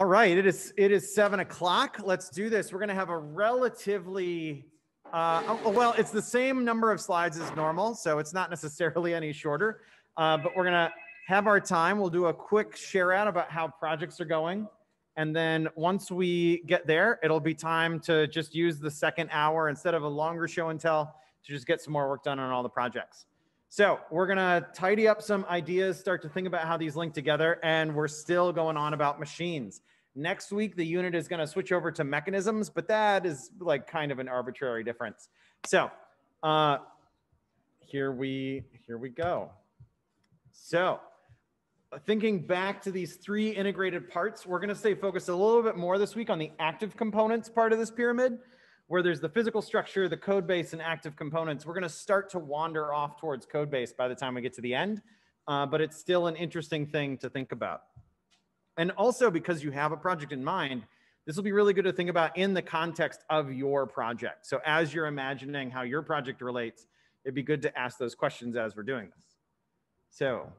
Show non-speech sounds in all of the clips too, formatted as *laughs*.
All right, it is it is seven o'clock. Let's do this. We're to have a relatively uh, oh, well, it's the same number of slides as normal, so it's not necessarily any shorter. Uh, but we're to have our time. We'll do a quick share out about how projects are going, and then once we get there, it'll be time to just use the second hour instead of a longer show and tell to just get some more work done on all the projects. So we're gonna tidy up some ideas, start to think about how these link together, and we're still going on about machines. Next week, the unit is gonna switch over to mechanisms, but that is like kind of an arbitrary difference. So uh, here we here we go. So thinking back to these three integrated parts, we're gonna stay focused a little bit more this week on the active components part of this pyramid where there's the physical structure, the code base, and active components. We're going to start to wander off towards code base by the time we get to the end, uh, but it's still an interesting thing to think about. And also because you have a project in mind, this will be really good to think about in the context of your project. So as you're imagining how your project relates, it'd be good to ask those questions as we're doing this. So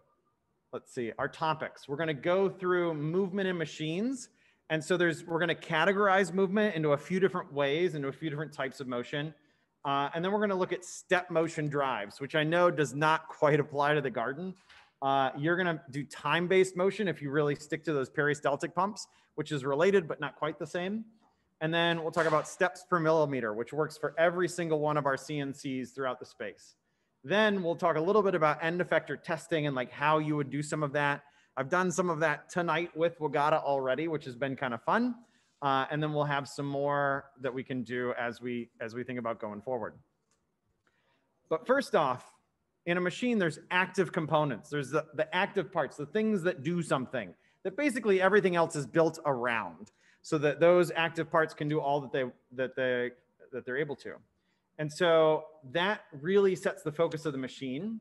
let's see, our topics. We're going to go through movement in machines and so there's, we're going to categorize movement into a few different ways, into a few different types of motion. Uh, and then we're going to look at step motion drives, which I know does not quite apply to the garden. Uh, you're going to do time-based motion if you really stick to those peristaltic pumps, which is related, but not quite the same. And then we'll talk about steps per millimeter, which works for every single one of our CNCs throughout the space. Then we'll talk a little bit about end effector testing and like how you would do some of that. I've done some of that tonight with Wagata already, which has been kind of fun. Uh, and then we'll have some more that we can do as we as we think about going forward. But first off, in a machine, there's active components. There's the, the active parts, the things that do something that basically everything else is built around so that those active parts can do all that they that they that they're able to. And so that really sets the focus of the machine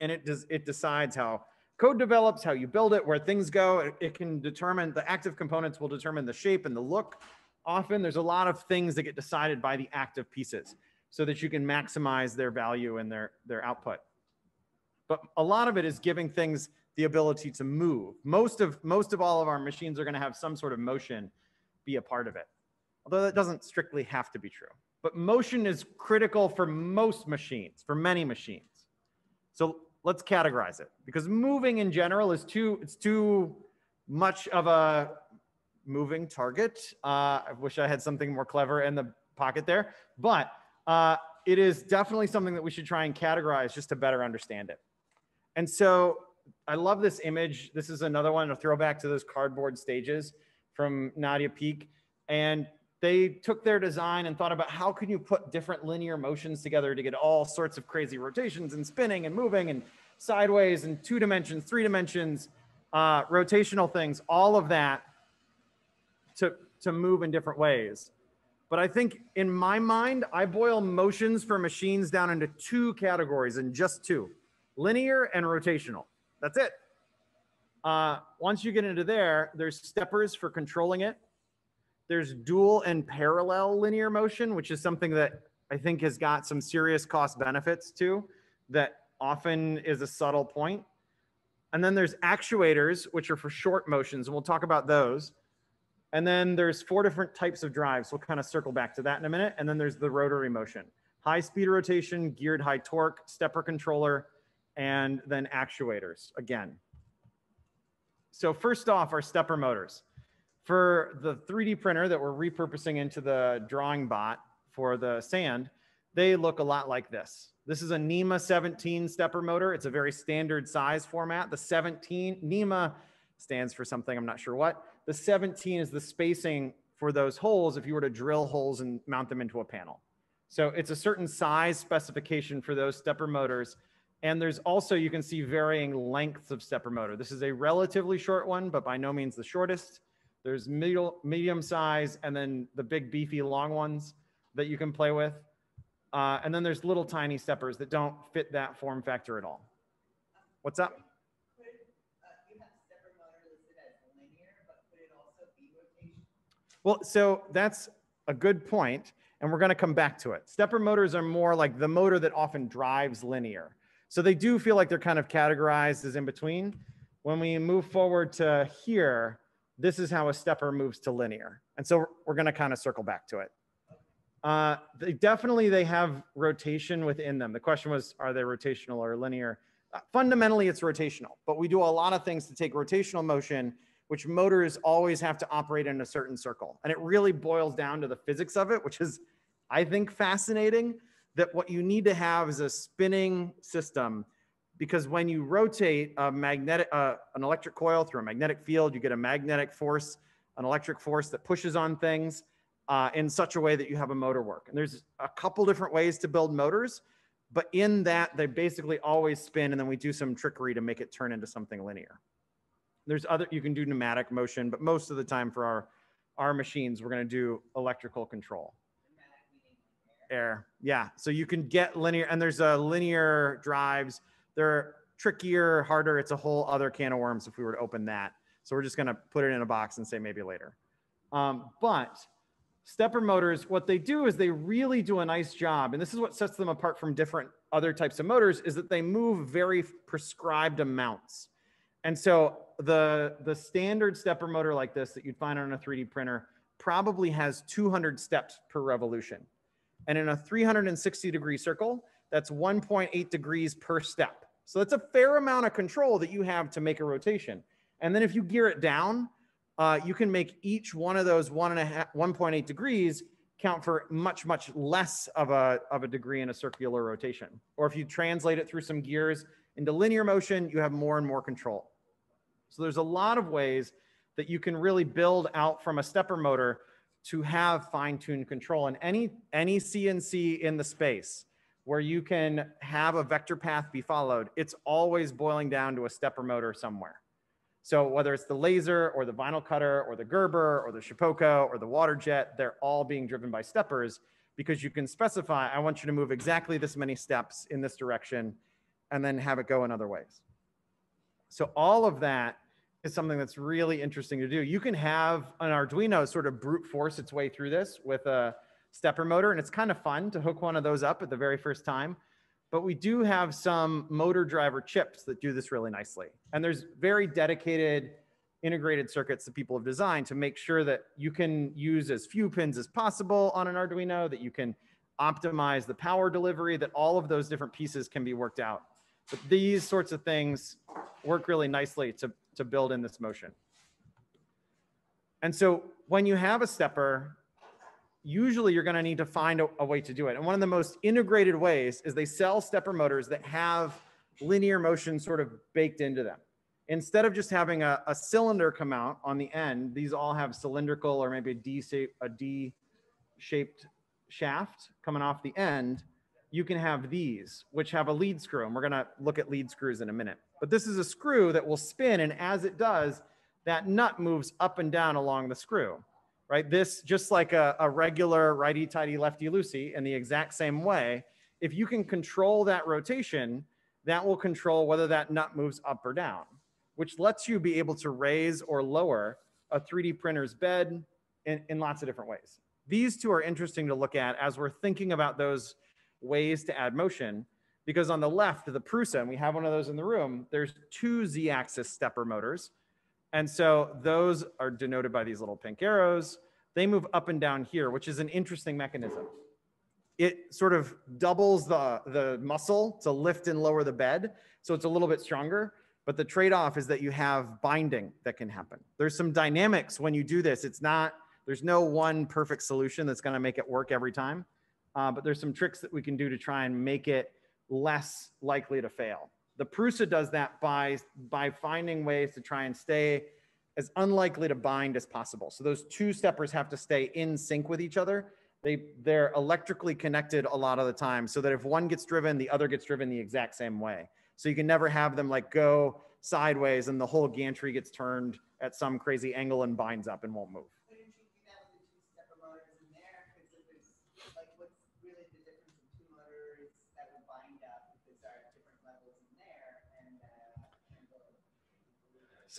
and it does it decides how code develops, how you build it, where things go. It, it, can determine the active components will determine the shape and the look. Often there's a lot of things that get decided by the active pieces so that you can maximize their value and their, their output. But a lot of it is giving things the ability to move. Most of, most of all of our machines are gonna have some sort of motion be a part of it. Although that doesn't strictly have to be true. But motion is critical for most machines, for many machines. So let's categorize it because moving in general is too it's too much of a moving target. Uh, I wish I had something more clever in the pocket there, but uh, it is definitely something that we should try and categorize just to better understand it. And so I love this image. This is another one, a throwback to those cardboard stages from Nadya Peek. And they took their design and thought about how can you put different linear motions together to get all sorts of crazy rotations and spinning and moving and sideways and two dimensions, three dimensions, uh, rotational things, all of that to, to move in different ways. But I think in my mind, I boil motions for machines down into two categories and just two, linear and rotational. That's it. Uh, once you get into there, there's steppers for controlling it there's dual and parallel linear motion, which is something that I think has got some serious cost benefits to that often is a subtle point. And then there's actuators, which are for short motions, and we'll talk about those. And then there's four different types of drives. We'll kind of circle back to that in a minute. And then there's the rotary motion, high speed rotation, geared high torque, stepper controller, and then actuators again. So first off, our stepper motors. For the 3D printer that we're repurposing into the drawing bot for the sand, they look a lot like this. This is a NEMA 17 stepper motor. It's a very standard size format. The 17, NEMA stands for something, I'm not sure what. The 17 is the spacing for those holes if you were to drill holes and mount them into a panel. So it's a certain size specification for those stepper motors. And there's also, you can see varying lengths of stepper motor. This is a relatively short one, but by no means the shortest. There's medium, medium size and then the big beefy long ones that you can play with. Uh, and then there's little tiny steppers that don't fit that form factor at all. What's up? Well, so that's a good point, and we're going to come back to it. Stepper motors are more like the motor that often drives linear. So they do feel like they're kind of categorized as in between. When we move forward to here, this is how a stepper moves to linear. And so we're going to kind of circle back to it. Uh, they definitely they have rotation within them. The question was, are they rotational or linear? Uh, fundamentally, it's rotational, but we do a lot of things to take rotational motion, which motors always have to operate in a certain circle. And it really boils down to the physics of it, which is, I think, fascinating. That what you need to have is a spinning system because when you rotate a magnetic, uh, an electric coil through a magnetic field, you get a magnetic force, an electric force that pushes on things uh, in such a way that you have a motor work. And there's a couple different ways to build motors, but in that they basically always spin, and then we do some trickery to make it turn into something linear. There's other you can do pneumatic motion, but most of the time for our our machines, we're going to do electrical control. Air, yeah. So you can get linear, and there's a linear drives they're trickier, harder. It's a whole other can of worms if we were to open that. So we're just going to put it in a box and say maybe later. Um, but stepper motors, what they do is they really do a nice job. And this is what sets them apart from different other types of motors is that they move very prescribed amounts. And so the, the standard stepper motor like this that you'd find on a 3D printer probably has 200 steps per revolution. And in a 360 degree circle, that's 1.8 degrees per step. So that's a fair amount of control that you have to make a rotation. And then if you gear it down, uh, you can make each one of those one and a half, 1.8 degrees count for much, much less of a, of a degree in a circular rotation. Or if you translate it through some gears into linear motion, you have more and more control. So there's a lot of ways that you can really build out from a stepper motor to have fine-tuned control. And any, any CNC in the space where you can have a vector path be followed, it's always boiling down to a stepper motor somewhere. So whether it's the laser or the vinyl cutter or the Gerber or the Shapeoko or the water jet, they're all being driven by steppers because you can specify, I want you to move exactly this many steps in this direction and then have it go in other ways. So all of that is something that's really interesting to do. You can have an Arduino sort of brute force its way through this with a stepper motor. And it's kind of fun to hook one of those up at the very first time. But we do have some motor driver chips that do this really nicely. And there's very dedicated integrated circuits that people have designed to make sure that you can use as few pins as possible on an Arduino, that you can optimize the power delivery, that all of those different pieces can be worked out. But these sorts of things work really nicely to, to build in this motion. And so when you have a stepper, usually you're going to need to find a, a, way to do it. And one of the most integrated ways is they sell stepper motors that have linear motion sort of baked into them. Instead of just having a, a cylinder come out on the end, these all have cylindrical or maybe a D shape, a D shaped shaft coming off the end. You can have these, which have a lead screw. And we're going to look at lead screws in a minute. But this is a screw that will spin. And as it does, that nut moves up and down along the screw right? This, just like a, a regular righty tighty lefty loosey in the exact same way, if you can control that rotation, that will control whether that nut moves up or down, which lets you be able to raise or lower a 3D printer's bed in, in lots of different ways. These two are interesting to look at as we're thinking about those ways to add motion because on the left, the Prusa, and we have one of those in the room, there's two Z-axis stepper motors. And so those are denoted by these little pink arrows. They move up and down here, which is an interesting mechanism. It sort of doubles the, the muscle to lift and lower the bed. So it's a little bit stronger. But the trade off is that you have binding that can happen. There's some dynamics when you do this. It's not, there's no one perfect solution that's going to make it work every time. Uh, but there's some tricks that we can do to try and make it less likely to fail. The Prusa does that by, by finding ways to try and stay as unlikely to bind as possible. So those two steppers have to stay in sync with each other. They, they're electrically connected a lot of the time so that if one gets driven, the other gets driven the exact same way. So you can never have them like go sideways and the whole gantry gets turned at some crazy angle and binds up and won't move.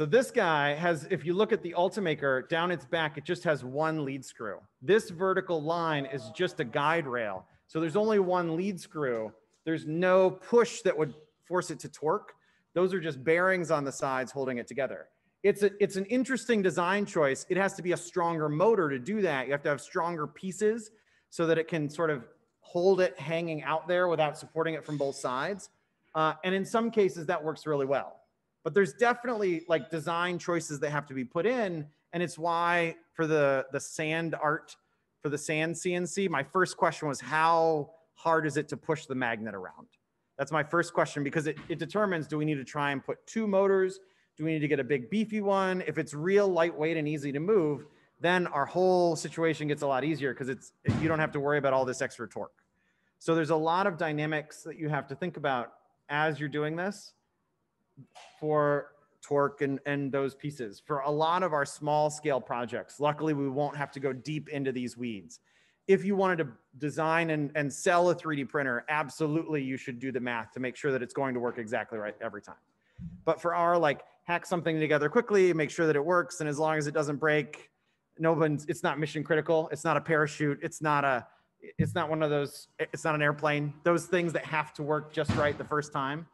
So this guy has, if you look at the Ultimaker, down its back, it just has one lead screw. This vertical line is just a guide rail. So there's only one lead screw. There's no push that would force it to torque. Those are just bearings on the sides holding it together. it's a it's an interesting design choice. It has to be a stronger motor to do that. You have to have stronger pieces so that it can sort of hold it hanging out there without supporting it from both sides. Uh, and in some cases, that works really well. But there's definitely like design choices that have to be put in, and it's why for the the sand art for the sand CNC, my first question was how hard is it to push the magnet around? That's my first question because it, it determines do we need to try and put two motors? Do we need to get a big beefy one? If it's real lightweight and easy to move, then our whole situation gets a lot easier because it's you don't have to worry about all this extra torque. So there's a lot of dynamics that you have to think about as you're doing this for torque and, and those pieces. For a lot of our small scale projects, luckily we won't have to go deep into these weeds. If you wanted to design and, and sell a 3D printer, absolutely you should do the math to make sure that it's going to work exactly right every time. But for our like hack something together quickly, make sure that it works, and as long as it doesn't break, no one's it's not mission critical. It's not a parachute. It's not a it's not one of those it's not an airplane. Those things that have to work just right the first time,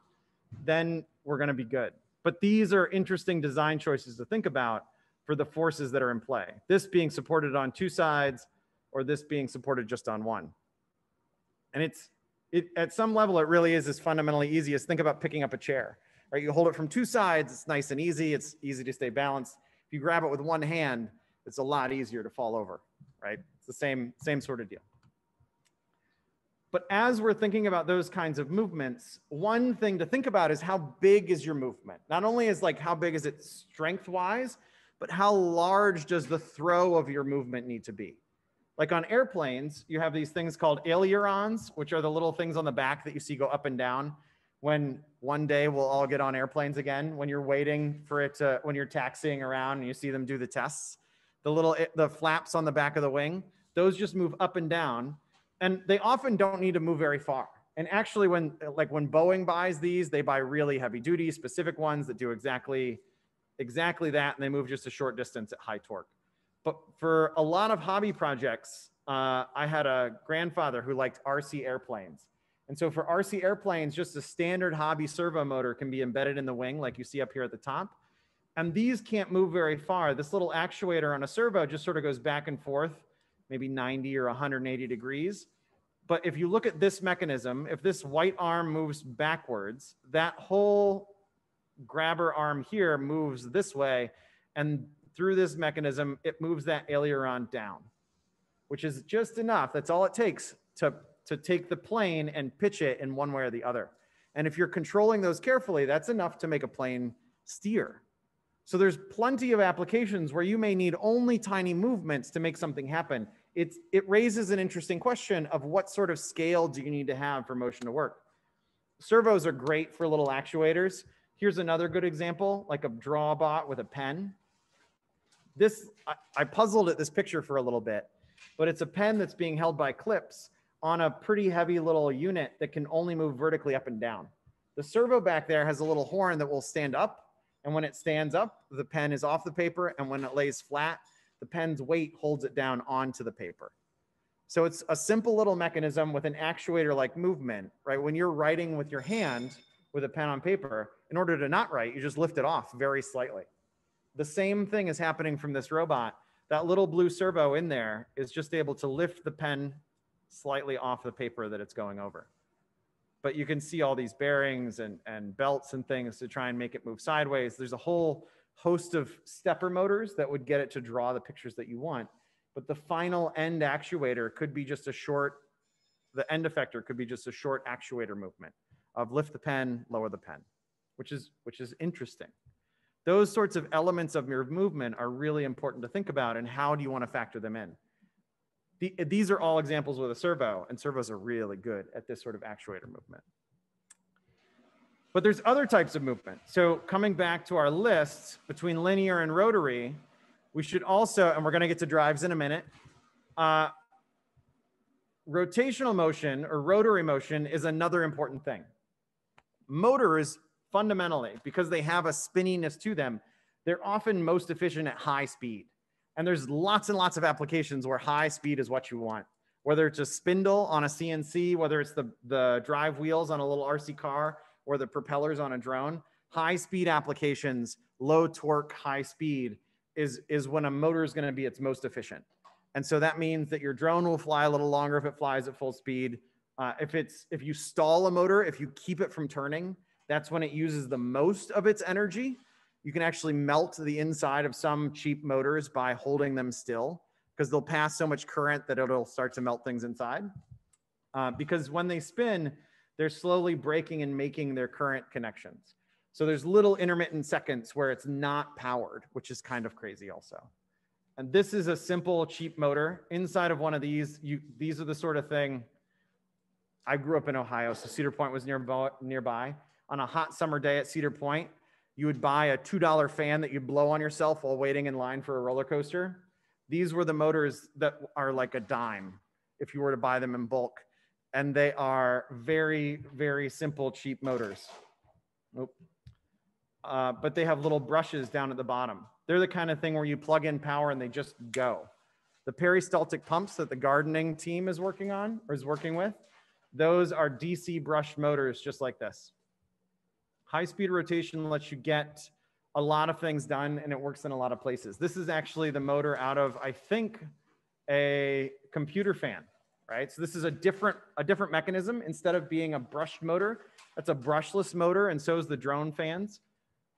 then we're going to be good. But these are interesting design choices to think about for the forces that are in play. This being supported on two sides or this being supported just on one. And it's it, at some level, it really is as fundamentally easy as think about picking up a chair, right? You hold it from two sides, it's nice and easy. It's easy to stay balanced. If you grab it with one hand, it's a lot easier to fall over, right? It's the same, same sort of deal. But as we're thinking about those kinds of movements, one thing to think about is how big is your movement? Not only is like how big is it strength wise, but how large does the throw of your movement need to be? Like on airplanes, you have these things called ailerons, which are the little things on the back that you see go up and down. When one day we'll all get on airplanes again, when you're waiting for it to, when you're taxiing around and you see them do the tests, the little, eh, the flaps on the back of the wing, those just move up and down and they often don't need to move very far. And actually, when like when Boeing buys these, they buy really heavy duty, specific ones that do exactly exactly that, and they move just a short distance at high torque. But for a lot of hobby projects, uh, I had a grandfather who liked RC airplanes. And so for RC airplanes, just a standard hobby servo motor can be embedded in the wing, like you see up here at the top. And these can't move very far. This little actuator on a servo just sort of goes back and forth maybe 90 or 180 degrees. But if you look at this mechanism, if this white arm moves backwards, that whole grabber arm here moves this way. And through this mechanism, it moves that aileron down, which is just enough. That's all it takes to, to take the plane and pitch it in one way or the other. And if you're controlling those carefully, that's enough to make a plane steer. So there's plenty of applications where you may need only tiny movements to make something happen. It's, it raises an interesting question of what sort of scale do you need to have for motion to work? Servos are great for little actuators. Here's another good example, like a drawbot with a pen. This, I, I puzzled at this picture for a little bit, but it's a pen that's being held by clips on a pretty heavy little unit that can only move vertically up and down. The servo back there has a little horn that will stand up and when it stands up, the pen is off the paper. And when it lays flat, the pen's weight holds it down onto the paper. So it's a simple little mechanism with an actuator like movement, right? When you're writing with your hand with a pen on paper, in order to not write, you just lift it off very slightly. The same thing is happening from this robot. That little blue servo in there is just able to lift the pen slightly off the paper that it's going over but you can see all these bearings and, and belts and things to try and make it move sideways. There's a whole host of stepper motors that would get it to draw the pictures that you want. But the final end actuator could be just a short, the end effector could be just a short actuator movement of lift the pen, lower the pen, which is, which is interesting. Those sorts of elements of your movement are really important to think about and how do you want to factor them in? The, these are all examples with a servo, and servos are really good at this sort of actuator movement. But there's other types of movement. So coming back to our list between linear and rotary, we should also, and we're going to get to drives in a minute, uh, rotational motion or rotary motion is another important thing. Motors, fundamentally, because they have a spinniness to them, they're often most efficient at high speed. And there's lots and lots of applications where high speed is what you want. Whether it's a spindle on a CNC, whether it's the, the drive wheels on a little RC car or the propellers on a drone, high speed applications low torque, high speed is, is when a motor is going to be its most efficient. And so that means that your drone will fly a little longer if it flies at full speed. Uh, if it's if you stall a motor, if you keep it from turning, that's when it uses the most of its energy. You can actually melt the inside of some cheap motors by holding them still because they'll pass so much current that it'll start to melt things inside. Uh, because when they spin, they're slowly breaking and making their current connections. So there's little intermittent seconds where it's not powered, which is kind of crazy also. And this is a simple, cheap motor. Inside of one of these, you, these are the sort of thing. I grew up in Ohio, so Cedar Point was nearby. nearby. On a hot summer day at Cedar Point, you would buy a $2 fan that you'd blow on yourself while waiting in line for a roller coaster. These were the motors that are like a dime if you were to buy them in bulk. And they are very, very simple, cheap motors. Nope. Uh, but they have little brushes down at the bottom. They're the kind of thing where you plug in power and they just go. The peristaltic pumps that the gardening team is working on or is working with, those are DC brush motors just like this. High speed rotation lets you get a lot of things done and it works in a lot of places. This is actually the motor out of, I think, a computer fan, right? So this is a different, a different mechanism. Instead of being a brushed motor, that's a brushless motor and so is the drone fans.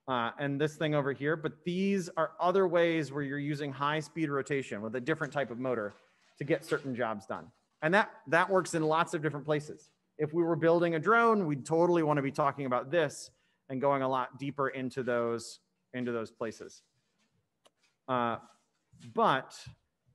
Uh, and this thing over here, but these are other ways where you're using high speed rotation with a different type of motor to get certain jobs done. And that, that works in lots of different places. If we were building a drone, we'd totally want to be talking about this and going a lot deeper into those into those places. Uh, but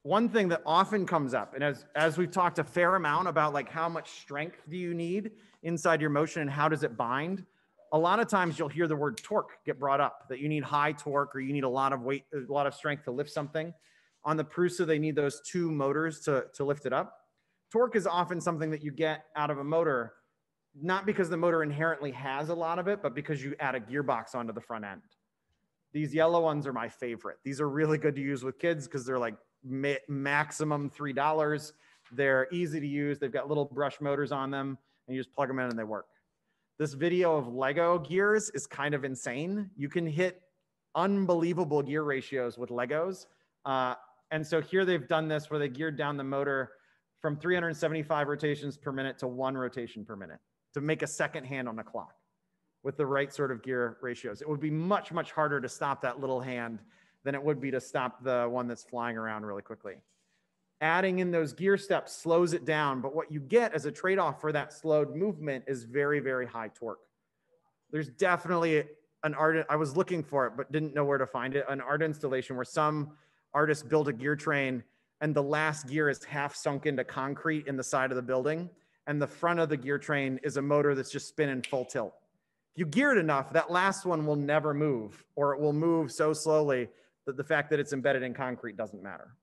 one thing that often comes up, and as, as we've talked a fair amount about like how much strength do you need inside your motion and how does it bind, a lot of times you'll hear the word torque get brought up that you need high torque or you need a lot of weight, a lot of strength to lift something. On the Prusa, they need those two motors to, to lift it up. Torque is often something that you get out of a motor, not because the motor inherently has a lot of it, but because you add a gearbox onto the front end. These yellow ones are my favorite. These are really good to use with kids because they're like ma maximum $3. They're easy to use. They've got little brush motors on them and you just plug them in and they work. This video of Lego gears is kind of insane. You can hit unbelievable gear ratios with Legos. Uh, and so here they've done this where they geared down the motor from 375 rotations per minute to one rotation per minute to make a second hand on the clock with the right sort of gear ratios. It would be much, much harder to stop that little hand than it would be to stop the one that's flying around really quickly. Adding in those gear steps slows it down, but what you get as a trade off for that slowed movement is very, very high torque. There's definitely an art, I was looking for it, but didn't know where to find it, an art installation where some artist built a gear train and the last gear is half sunk into concrete in the side of the building. And the front of the gear train is a motor that's just spinning full tilt If you gear it enough, that last one will never move, or it will move so slowly that the fact that it's embedded in concrete doesn't matter.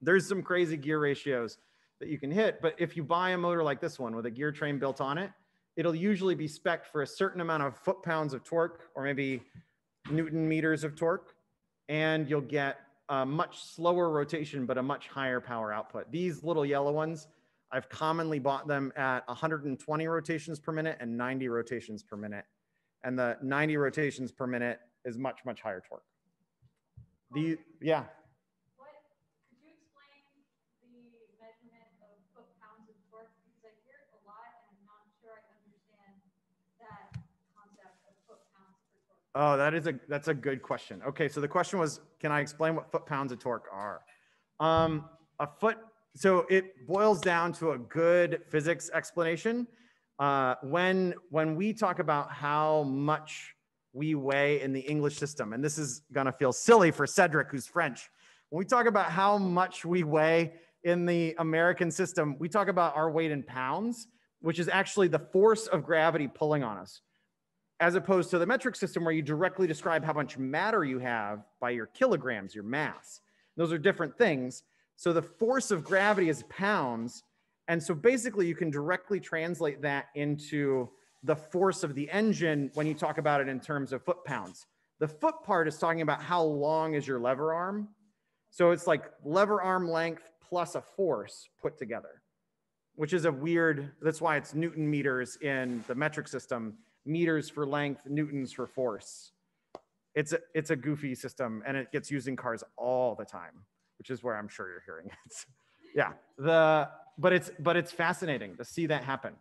There's some crazy gear ratios that you can hit, but if you buy a motor like this one with a gear train built on it, it'll usually be spec for a certain amount of foot pounds of torque or maybe Newton meters of torque, and you'll get a much slower rotation, but a much higher power output. These little yellow ones, I've commonly bought them at 120 rotations per minute and 90 rotations per minute. And the 90 rotations per minute is much, much higher torque. The, yeah. What, could you explain the measurement of foot pounds of torque? Because I hear it a lot and I'm not sure I understand that concept of foot pounds per torque. Oh, that is a, that's a good question. Okay. So the question was, can I explain what foot pounds of torque are? Um, a foot so it boils down to a good physics explanation. Uh, when when we talk about how much we weigh in the English system, and this is gonna feel silly for Cedric, who's French. When we talk about how much we weigh in the American system, we talk about our weight in pounds, which is actually the force of gravity pulling on us, as opposed to the metric system where you directly describe how much matter you have by your kilograms, your mass. Those are different things. So the force of gravity is pounds. And so basically you can directly translate that into the force of the engine when you talk about it in terms of foot pounds. The foot part is talking about how long is your lever arm. So it's like lever arm length plus a force put together, which is a weird, that's why it's Newton meters in the metric system, meters for length, Newtons for force. It's a it's a goofy system and it gets used in cars all the time, which is where I'm sure you're hearing it. *laughs* yeah. The but it's but it's fascinating to see that happen.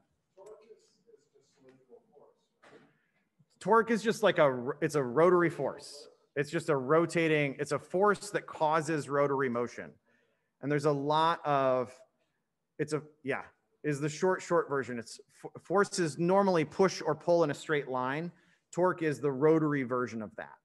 Torque is just like a it's a rotary force. It's just a rotating, it's a force that causes rotary motion. And there's a lot of it's a yeah, is the short short version. It's forces normally push or pull in a straight line. Torque is the rotary version of that.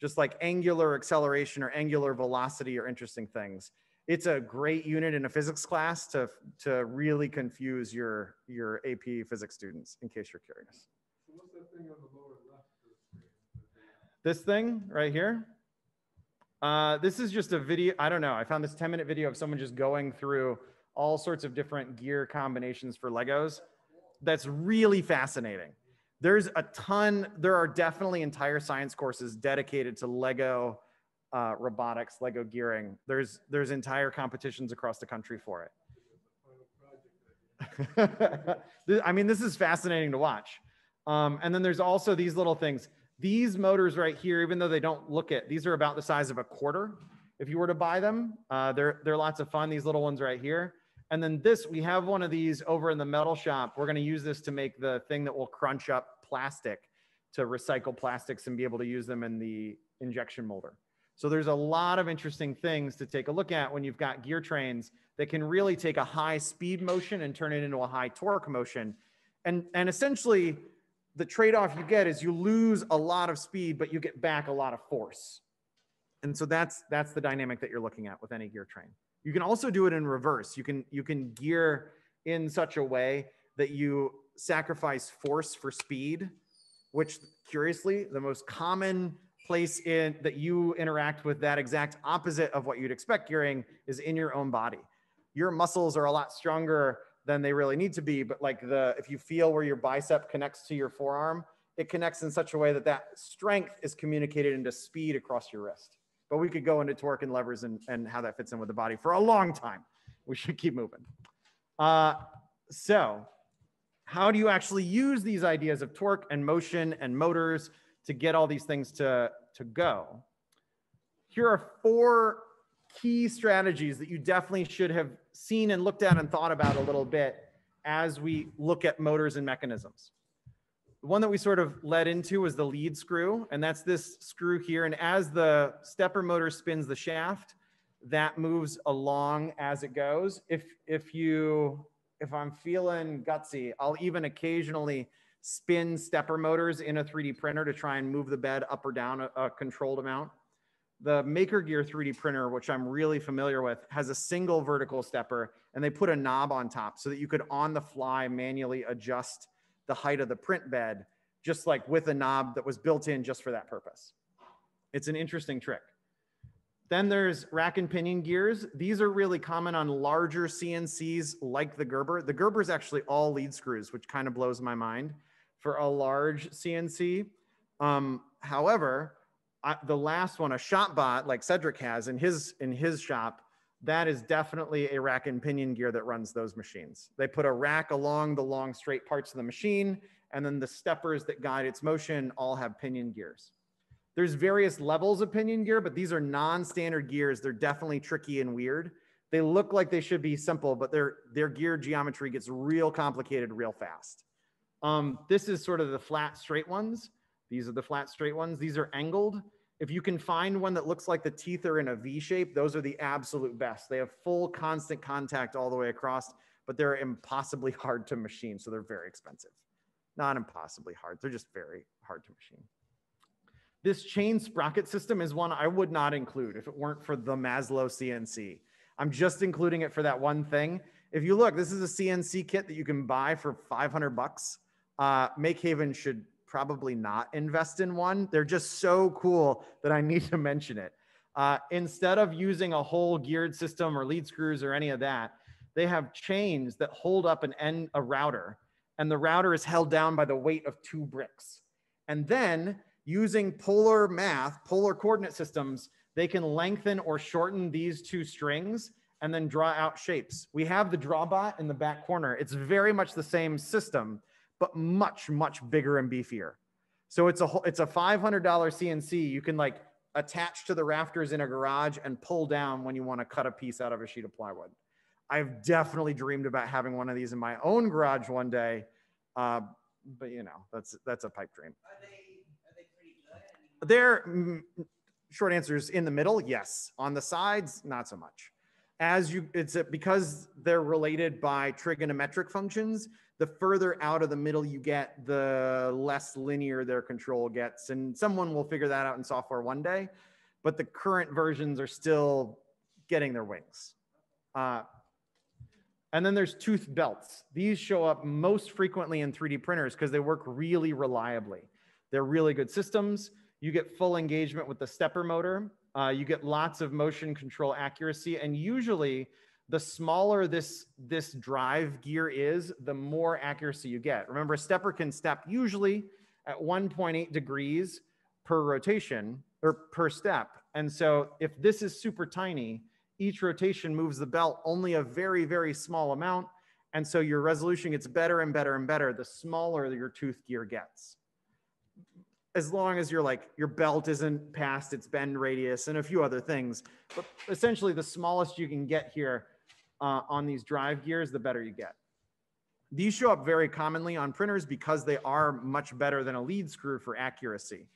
Just like angular acceleration or angular velocity are interesting things. It's a great unit in a physics class to, to really confuse your, your AP physics students, in case you're curious. So what's that thing on the lower left? This thing right here. Uh, this is just a video. I don't know. I found this 10 minute video of someone just going through all sorts of different gear combinations for Legos. That's really fascinating. There's a ton, there are definitely entire science courses dedicated to Lego uh, robotics, Lego gearing. There's, there's entire competitions across the country for it. *laughs* I mean, this is fascinating to watch. Um, and then there's also these little things. These motors right here, even though they don't look it, these are about the size of a quarter. If you were to buy them, uh, they're, they're lots of fun. These little ones right here. And then this, we have one of these over in the metal shop. We're going to use this to make the thing that will crunch up plastic to recycle plastics and be able to use them in the injection molder. So there's a lot of interesting things to take a look at when you've got gear trains that can really take a high speed motion and turn it into a high torque motion. And, and essentially, the trade-off you get is you lose a lot of speed, but you get back a lot of force. And so that's that's the dynamic that you're looking at with any gear train. You can also do it in reverse. You can you can gear in such a way that you sacrifice force for speed, which curiously, the most common place in that you interact with that exact opposite of what you'd expect gearing is in your own body. Your muscles are a lot stronger than they really need to be, but like the if you feel where your bicep connects to your forearm, it connects in such a way that that strength is communicated into speed across your wrist. But we could go into torque and levers and, and how that fits in with the body for a long time. We should keep moving. Uh, so how do you actually use these ideas of torque and motion and motors to get all these things to, to go? Here are four key strategies that you definitely should have seen and looked at and thought about a little bit as we look at motors and mechanisms. One that we sort of led into was the lead screw, and that's this screw here. And as the stepper motor spins the shaft, that moves along as it goes. If, if you, if I'm feeling gutsy, I'll even occasionally spin stepper motors in a 3D printer to try and move the bed up or down a, a controlled amount. The MakerGear 3D printer, which I'm really familiar with, has a single vertical stepper and they put a knob on top so that you could on the fly manually adjust the height of the print bed, just like with a knob that was built in just for that purpose. It's an interesting trick. Then there's rack and pinion gears. These are really common on larger CNCs like the Gerber. The Gerber is actually all lead screws, which kind of blows my mind for a large CNC. Um, however, I, the last one, a ShopBot like Cedric has in his in his shop, that is definitely a rack and pinion gear that runs those machines. They put a rack along the long straight parts of the machine, and then the steppers that guide its motion all have pinion gears. There's various levels of pinion gear, but these are non-standard gears. They're definitely tricky and weird. They look like they should be simple, but their, their gear geometry gets real complicated real fast. Um, this is sort of the flat straight ones. These are the flat straight ones. These are angled. If you can find one that looks like the teeth are in a V shape, those are the absolute best. They have full constant contact all the way across, but they're impossibly *laughs* hard to machine. So they're very expensive. Not impossibly hard, they're just very hard to machine. This chain sprocket system is one I would not include if it weren't for the Maslow CNC. I'm just including it for that one thing. If you look, this is a CNC kit that you can buy for 500 bucks. Uh, MakeHaven should probably not invest in one. They're just so cool that I need to mention it. Uh, instead of using a whole geared system or lead screws or any of that, they have chains that hold up an end, a router, and the router is held down by the weight of two bricks. And then using polar math, polar coordinate systems, they can lengthen or shorten these two strings and then draw out shapes. We have the drawbot in the back corner. It's very much the same system, but much, much bigger and beefier. So it's a whole- it's a five hundred dollar CNC. You can like attach to the rafters in a garage and pull down when you want to cut a piece out of a sheet of plywood. I've definitely dreamed about having one of these in my own garage one day, uh, but you know that's that's a pipe dream. Are they, are they pretty good? They're mm, short answers in the middle, yes. On the sides, not so much. As you, it's a, because they're related by trigonometric functions. The further out of the middle you get, the less linear their control gets, and someone will figure that out in software one day. But the current versions are still getting their wings. Uh, and then there's tooth belts. These show up most frequently in 3D printers because they work really reliably. They're really good systems. You get full engagement with the stepper motor. Uh, you get lots of motion control accuracy. And usually, the smaller this, this drive gear is, the more accuracy you get. Remember, a stepper can step usually at 1.8 degrees per rotation or per step. And so, if this is super tiny, each rotation moves the belt only a very, very small amount. And so your resolution gets better and better and better the smaller your tooth gear gets. As long as you're like, your belt isn't past its bend radius and a few other things. But essentially, the smallest you can get here uh, on these drive gears, the better you get. These show up very commonly on printers because they are much better than a lead screw for accuracy.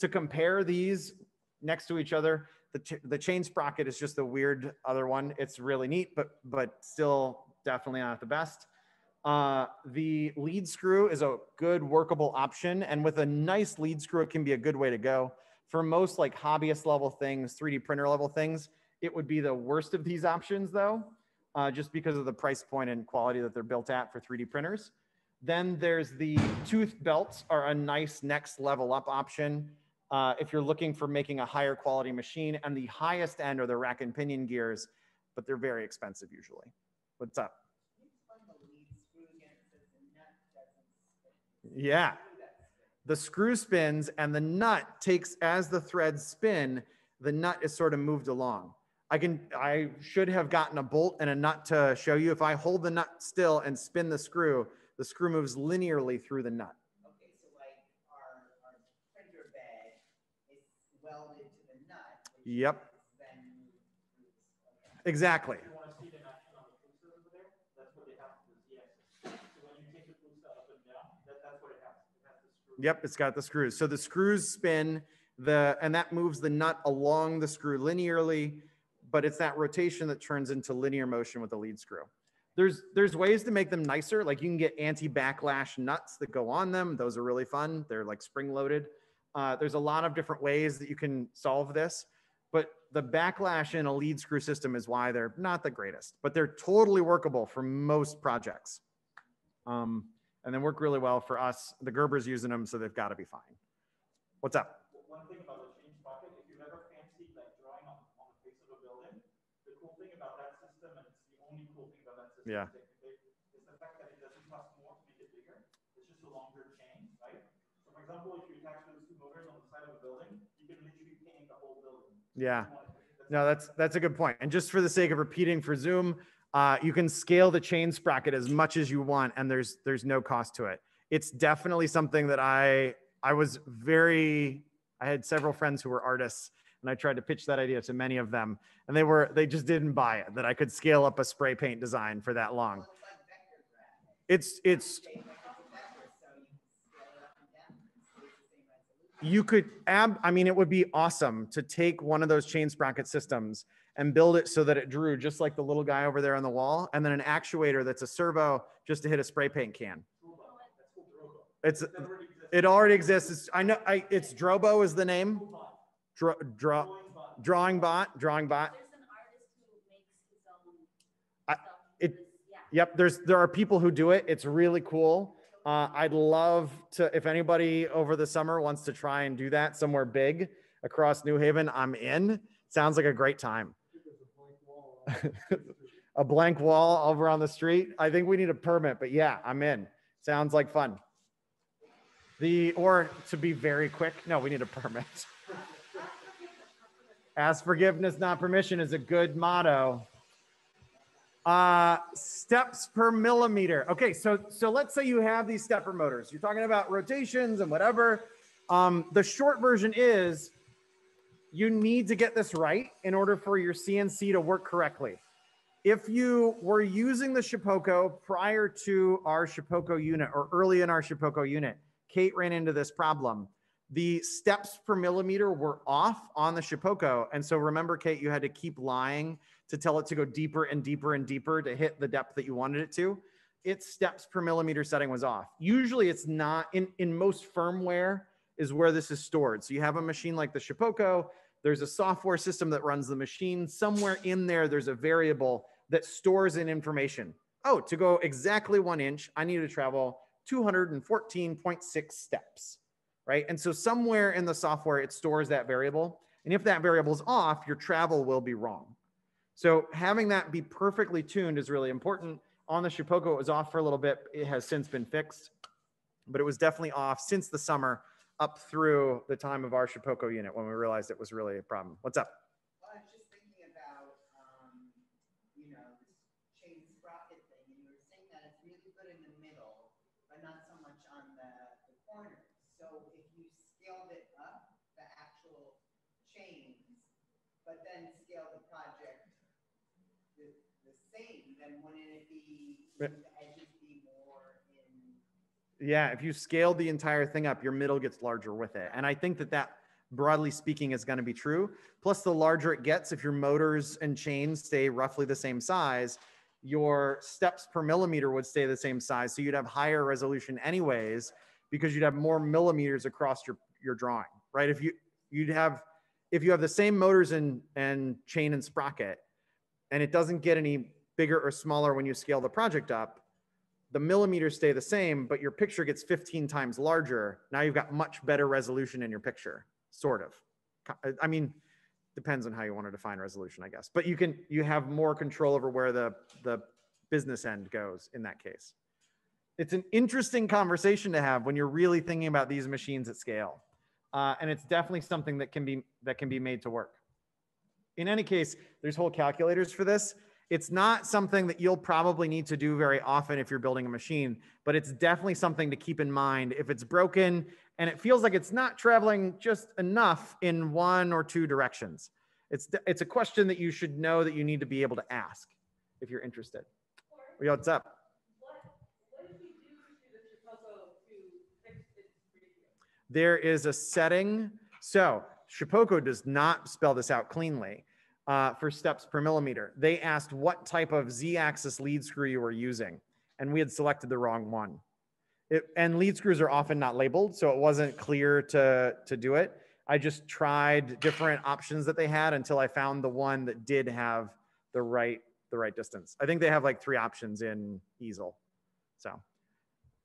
To compare these next to each other, the, the chain sprocket is just a weird other one. It's really neat, but but still definitely not the best. Uh, the lead screw is a good workable option, and with a nice lead screw, it can be a good way to go. For most like hobbyist level things, 3D printer level things, it would be the worst of these options though, uh, just because of the price point and quality that they're built at for 3D printers. Then there's the tooth belts are a nice next level up option uh, if you're looking for making a higher quality machine. And the highest end are the rack and pinion gears, but they're very expensive usually. What's up? Yeah. The screw spins and the nut takes as the threads spin, the nut is sort of moved along. I can I should have gotten a bolt and a nut to show you. If I hold the nut still and spin the screw, the screw moves linearly through the nut. Okay, so like our, our printer bed is welded to the nut. Yep. is Then moved through this. Okay. Exactly. You want to see them action on the Prusa over there? That's what they have to the Z-axis. So when you take the Prusa up and down, that's what it has. It has the screw. Yep, it's got the screws. So the screws spin the and that moves the nut along the screw linearly, but it's that rotation that turns into linear motion with a lead screw. There's there's ways to make them nicer. Like you can get anti-backlash nuts that go on them. Those are really fun. They're like spring loaded. Uh, there's a lot of different ways that you can solve this, but the backlash in a lead screw system is why they're not the greatest, but they're totally workable for most projects. Um, and they work really well for us. The Gerber's using them, so they've got to be fine. What's up? One thing about the chain sprocket, if you've ever fancied like drawing on, on the face of a building, the cool thing about that system, and it's the only cool thing about that system Yeah. is the fact that it doesn't cost more to make it bigger. It's just a longer chain, right? So for example, if you attach those two motors on the side of a building, you can literally paint the whole building. Yeah. No, that's that's a good point. And just for the sake of repeating for Zoom, uh, you can scale the chain sprocket as much as you want, and there's there's no cost to it. It's definitely something that I I was very I had several friends who were artists, and I tried to pitch that idea to many of them, and they were they just didn't buy it that I could scale up a spray paint design for that long. It's like vector graphics. It's it's They make it vector, so you can scale it up and down and it's the same resolution. you could ab i mean it would be awesome to take one of those chain sprocket systems and build it so that it drew just like the little guy over there on the wall and then an actuator that's a servo just to hit a spray paint can Robot, that's called Drobo. it's That already exists. it already exists it's, i know I, it's drobo is the name Dro, draw, drawing bot. drawing bot drawing bot There's an artist who makes his own I- it- Yep, there's there are people who do it. It's really cool. Uh, I'd love to if anybody over the summer wants to try and do that somewhere big across New Haven. I'm in. Sounds like a great time. *laughs* a blank wall over on the street. I think we need a permit, but yeah, I'm in. Sounds like fun. The or to be very quick, no, we need a permit. *laughs* Ask forgiveness, not permission is a good motto. Uh, steps per millimeter. Okay, so so let's say you have these stepper motors. You're talking about rotations and whatever. Um, the short version is you need to get this right in order for your CNC to work correctly. If you were using the Shapeoko prior to our Shapeoko unit or early in our Shapeoko unit, Kate ran into this problem. The steps per millimeter were off on the Shapeoko. And so remember, Kate, you had to keep lying to tell it to go deeper and deeper and deeper to hit the depth that you wanted it to. Its steps per millimeter setting was off. Usually it's not in, in most firmware is where this is stored. So you have a machine like the Shapeoko, there's a software system that runs the machine. Somewhere in there, there's a variable that stores in information. Oh, to go exactly one inch, I need to travel 214.6 steps, right? And so somewhere in the software, it stores that variable. And if that variable is off, your travel will be wrong. So having that be perfectly tuned is really important. On the Shapeoko, it was off for a little bit. It has since been fixed, but it was definitely off since the summer up through the time of our Shapeoko unit when we realized it was really a problem. What's up? Well, I was just thinking about, um, you know, this chain sprocket thing, and you were saying that it's really good in the middle, but not so much on the, the corners. So if you scaled it up, the actual chains, but then scale the project the, the same, then wouldn't it be, Right. wouldn't the edges be more in? Yeah, if you scale the entire thing up, your middle gets larger with it. And I think that that broadly speaking is going to be true. Plus, the larger it gets, if your motors and chains stay roughly the same size, your steps per millimeter would stay the same size. So you'd have higher resolution anyways, because you'd have more millimeters across your, your drawing, right? If you, you'd have, if you have the same motors and, and chain and sprocket, and it doesn't get any bigger or smaller when you scale the project up, the millimeters stay the same, but your picture gets 15 times larger. Now you've got much better resolution in your picture, sort of. I mean, depends on how you want to define resolution, I guess. But you can you have more control over where the the business end goes in that case. It's an interesting conversation to have when you're really thinking about these machines at scale, uh, and it's definitely something that can be that can be made to work. In any case, there's whole calculators for this. It's not something that you'll probably need to do very often if you're building a machine, but it's definitely something to keep in mind if it's broken and it feels like it's not traveling just enough in one or two directions. It's, it's a question that you should know that you need to be able to ask if you're interested. Yo, what's up? There is a setting. So Shapeoko does not spell this out cleanly uh, for steps per millimeter. They asked what type of Z-axis lead screw you were using, and we had selected the wrong one. It, and lead screws are often not labeled, so it wasn't clear to, to do it. I just tried different options that they had until I found the one that did have the right the right distance. I think they have like three options in easel. So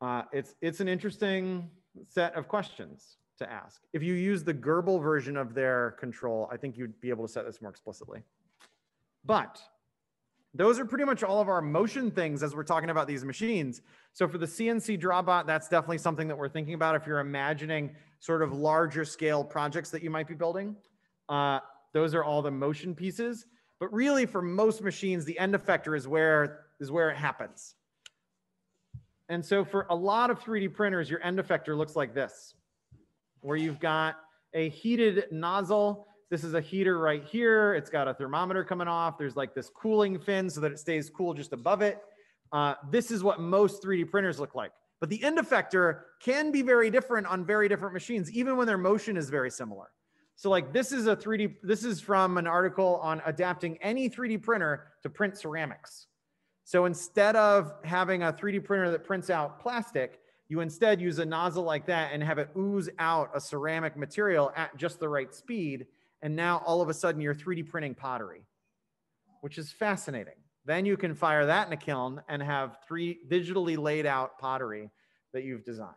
uh, it's it's an interesting set of questions to ask. If you use the Grbl version of their control, I think you'd be able to set this more explicitly. But those are pretty much all of our motion things as we're talking about these machines. So for the CNC drawbot, that's definitely something that we're thinking about if you're imagining sort of larger scale projects that you might be building. Uh, those are all the motion pieces. But really, for most machines, the end effector is where is where it happens. And so for a lot of 3D printers, your end effector looks like this, where you've got a heated nozzle. This is a heater right here. It's got a thermometer coming off. There's like this cooling fin so that it stays cool just above it. Uh, this is what most 3D printers look like. But the end effector can be very different on very different machines, even when their motion is very similar. So like this is a 3D, this is from an article on adapting any 3D printer to print ceramics. So instead of having a 3D printer that prints out plastic, you instead use a nozzle like that and have it ooze out a ceramic material at just the right speed. And now all of a sudden you're 3D printing pottery, which is fascinating. Then you can fire that in a kiln and have three digitally laid out pottery that you've designed.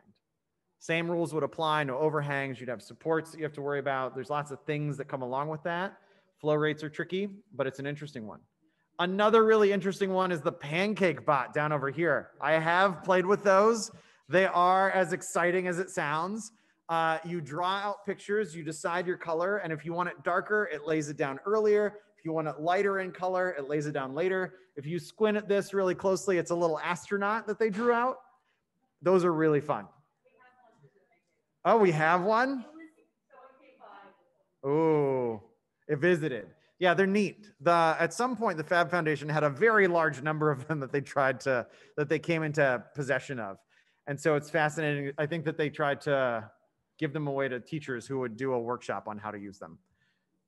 Same rules would apply, no overhangs. You'd have supports that you have to worry about. There's lots of things that come along with that. Flow rates are tricky, but it's an interesting one. Another really interesting one is the pancake bot down over here. I have played with those. They are as exciting as it sounds. Uh, you draw out pictures, you decide your color, and if you want it darker, it lays it down earlier. If you want it lighter in color, it lays it down later. If you squint at this really closely, it's a little astronaut that they drew out. Those are really fun. Oh, we have one? Oh, it visited. Yeah, they're neat. The at some point the Fab Foundation had a very large number of them that they tried to that they came into possession of. And so it's fascinating. I think that they tried to give them away to teachers who would do a workshop on how to use them.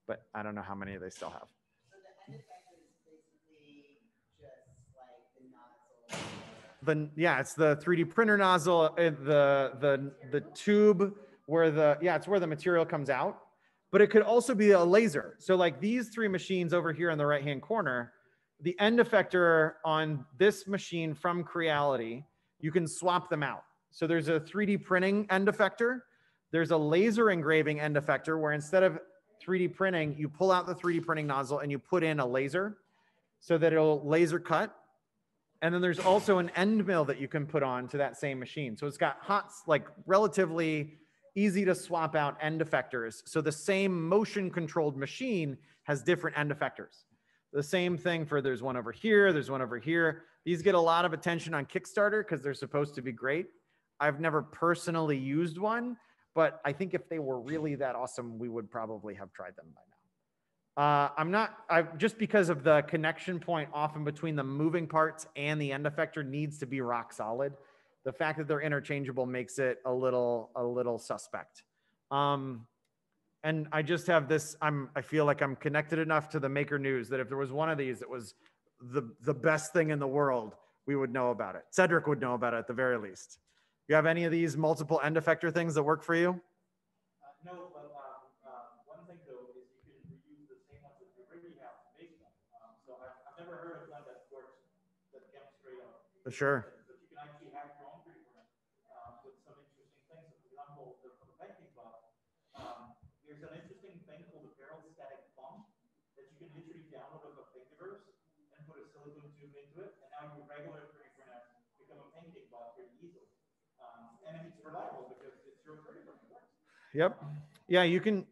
But I don't know how many they still have. The end effector is basically just like the nozzle. The yeah, it's the 3D printer nozzle, uh, the the the tube where the yeah, it's where the material comes out. But it could also be a laser. So like these three machines over here in the right hand corner, the end effector on this machine from Creality, you can swap them out. So there's a 3D printing end effector. There's a laser engraving end effector where instead of 3D printing, you pull out the 3D printing nozzle and you put in a laser so that it'll laser cut. And then there's also an end mill that you can put on to that same machine. So it's got hot, like relatively easy to swap out end effectors. So the same motion controlled machine has different end effectors. The same thing for there's one over here, there's one over here. These get a lot of attention on Kickstarter because they're supposed to be great. I've never personally used one, but I think if they were really that awesome, we would probably have tried them by now. Uh, I'm not, I just because of the connection point often between the moving parts and the end effector needs to be rock solid. The fact that they're interchangeable makes it a little, a little suspect. Um, and I just have this, I'm, I feel like I'm connected enough to the maker news that if there was one of these that was the, the best thing in the world, we would know about it. Cedric would know about it at the very least. You have any of these multiple end effector things that work for you? Uh, no, but, um, uh, one thing though is you can reuse the same ones that you already have to make them. Um, so I've, I've never heard of one that works, that comes straight up. Sure. But you can actually hack your own 3D um, with some interesting things. For example, the, for the pancake box, um, there's an interesting thing called a barrel static pump that you can literally download off of Thingiverse silicone tube into it, and now your regular 3D printer become a pancake pretty easily. Um, and it's reliable because it's your 3D printer. Yep. Yeah, you can.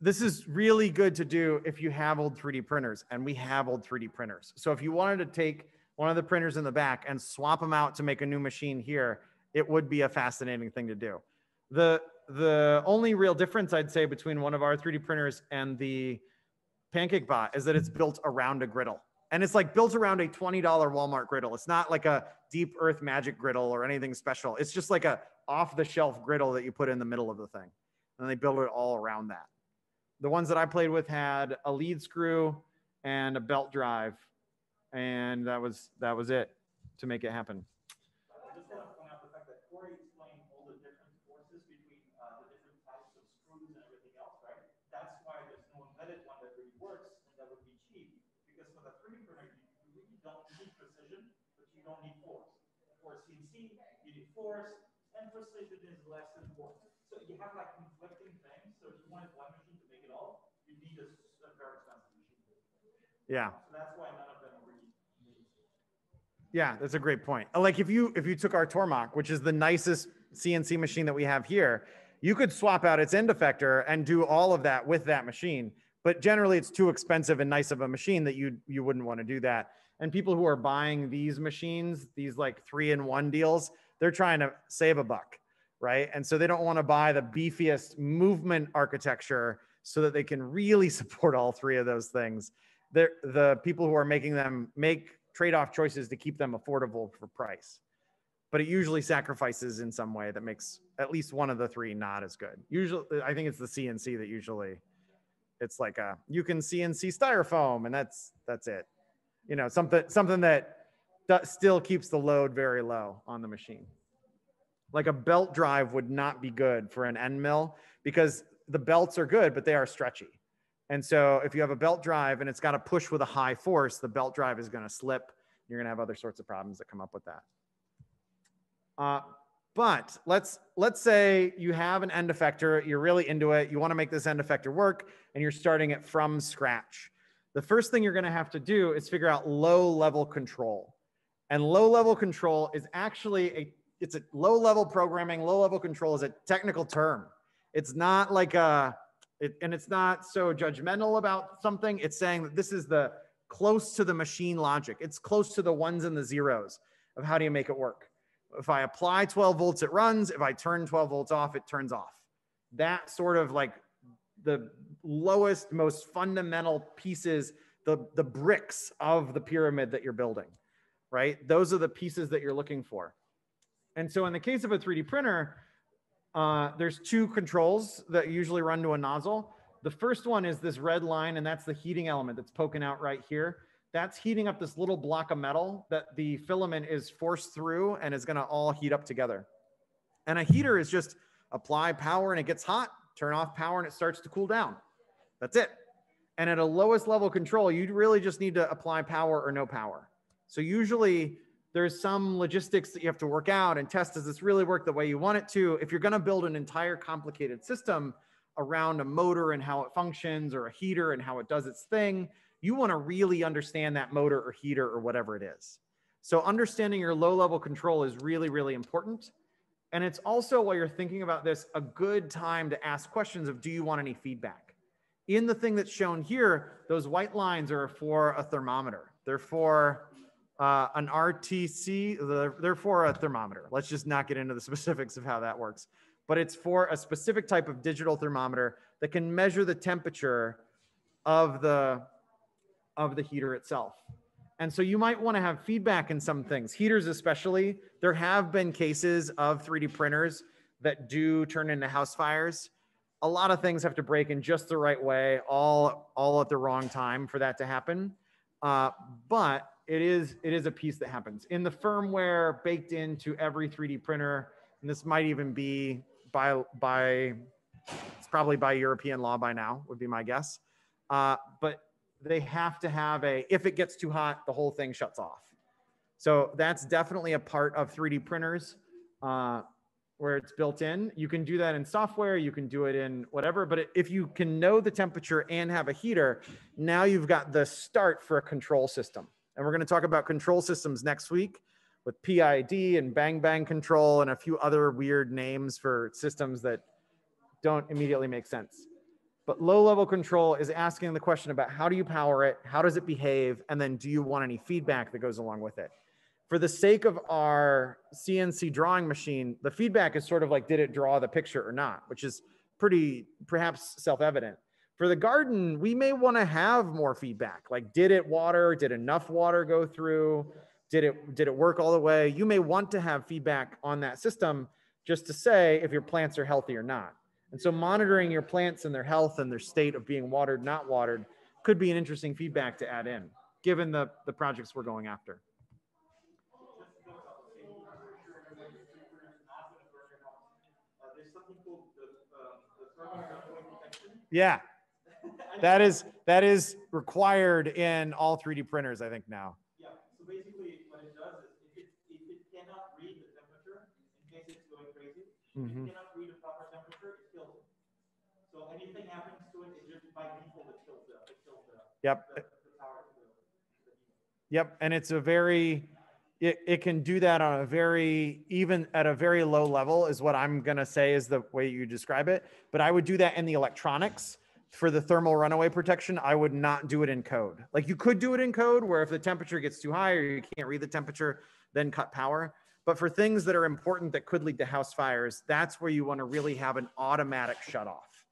This is really good to do if you have old 3D printers, and we have old 3D printers. So if you wanted to take one of the printers in the back and swap them out to make a new machine here, it would be a fascinating thing to do. The the only real difference I'd say between one of our 3D printers and the Pancake Bot is that it's built around a griddle. And it's like built around a $20 Walmart griddle. It's not like a deep earth magic griddle or anything special. It's just like a off the shelf griddle that you put in the middle of the thing. And they build it all around that. The ones that I played with had a lead screw and a belt drive. And that was that was it to make it happen. I just want to point out the fact that Corey explained all the different forces between uh, the different types of screws and everything else, right? That's why there's no embedded one that really works and that would be cheap. Because for the 3D printer, you, you really don't need precision, but you don't need force. For CNC, you need force, and precision is less important. So you have like conflicting things. So if you wanted one machine to make it all, you need a, a very expensive machine. Yeah. So that's why none of them are really. Yeah, that's a great point. Uh, like if you if you took our Tormach, which is the nicest CNC machine that we have here, you could swap out its end effector and do all of that with that machine. But generally, it's too expensive and nice of a machine that you you wouldn't want to do that. And people who are buying these machines, these like three in one deals, they're trying to save a buck, right? And so they don't want to buy the beefiest movement architecture so that they can really *laughs* support all three of those things. They're, the people who are making them make trade-off choices to keep them affordable for price. But it usually sacrifices in some way that makes at least one of the three not as good. Usually, I think it's the CNC that usually it's like a you can CNC styrofoam and that's that's it. You know, something something that that still keeps the load very low on the machine. Like a belt drive would not be good for an end mill because the belts are good, but they are stretchy. And so if you have a belt drive and it's got to push with a high force, the belt drive is going to slip. You're going to have other sorts of problems that come up with that. Uh, but let's let's say you have an end effector, you're really into it, you want to make this end effector work, and you're starting it from scratch. The first thing you're going to have to do is figure out low level control. And low level control is actually a it's a low level programming. Low level control is a technical term. It's not like a it, and it's not so judgmental about something. It's saying that this is the close to the machine logic. It's close to the ones and the zeros of how do you make it work. If I apply 12 volts, it runs. If I turn 12 volts off, it turns off. that sort of like the lowest, most fundamental pieces, the, the bricks of the pyramid that you're building, right? Those are the pieces that you're looking for. And so in the case of a 3D printer, uh, there's two controls that usually run to a nozzle. The first one is this red line, and that's the heating element that's poking out right here. That's heating up this little block of metal that the filament is forced through and is gonna all heat up together. And a heater is just apply power and it gets hot, turn off power and it starts to cool down. That's it. And at a lowest level control, you really just need to apply power or no power. So usually there's some logistics that you have to work out and test does this really work the way you want it to? If you're going to build an entire complicated system around a motor and how it functions or a heater and how it does its thing, you want to really understand that motor or heater or whatever it is. So understanding your low level control is really, really important. And it's also while you're thinking about this, a good time to ask questions of do you want any feedback? In the thing that's shown here, those white lines are for a thermometer. They're for uh, an RTC, they're for a thermometer. Let's just not get into the *laughs* specifics of how that works. But it's for a specific type of digital thermometer that can measure the temperature of the of the heater itself. And so you might want to have feedback in some things, heaters especially. There have been cases of 3D printers that do turn into house fires. A lot of things have to break in just the right way, all all at the wrong time for that to happen. Uh, but it is it is a piece that happens in the firmware baked into every 3D printer. And this might even be by by it's probably by European law by now would be my guess. Uh, but they have to have a, if it gets too hot, the whole thing shuts off. So that's definitely a part of 3D printers uh, where it's built in. You can do that in software, you can do it in whatever, but if you can know the temperature and have a heater, now you've got the start for a control system. And we're gonna talk about control systems next week with PID and bang bang control and a few other weird names for systems that don't immediately make sense. But low level control is asking the question about how do you power it? How does it behave? And then do you want any feedback that goes along with it? For the sake of our CNC drawing machine, the feedback is sort of like, did it draw the picture or not, which is pretty perhaps self-evident. For the garden, we may want to have more feedback. Like, did it water? Did enough water go through? Did it, did it work all the way? You may want to have feedback on that system just to say if your plants are healthy or not. And so monitoring your plants and their health and their state of being watered, not watered, could be an interesting feedback to add in, given the, the projects we're going after. Yeah, that is that is required in all 3D printers, I think now. Yeah, so basically what it does is if it, if it cannot read the temperature, in case it's going crazy, if Mhm. it cannot read a proper temperature, it kills it. So anything happens to it, it just by default, it kills the, it kills the, Yep. the, the power the. Yep, and it's a very it, it can do that on a very even at a very low level is what I'm gonna say is the way you describe it. But I would do that in the electronics for the thermal runaway protection. I would not do it in code. Like you could do it in code where if the temperature gets too high or you can't read the temperature, then cut power. But for things that are important that could lead to house fires, that's where you want to really have an automatic shut off.